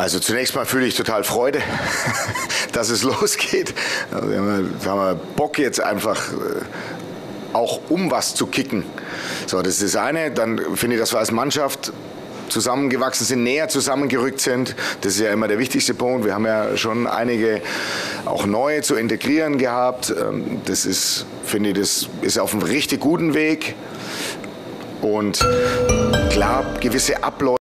Also zunächst mal fühle ich total Freude, dass es losgeht. Also wir haben Bock jetzt einfach äh, auch um was zu kicken. So, das ist das eine. Dann finde ich, dass wir als Mannschaft zusammengewachsen sind, näher zusammengerückt sind. Das ist ja immer der wichtigste Punkt. Wir haben ja schon einige auch neue zu integrieren gehabt. Ähm, das ist, finde ich, das ist auf einem richtig guten Weg. Und klar, gewisse Abläufe.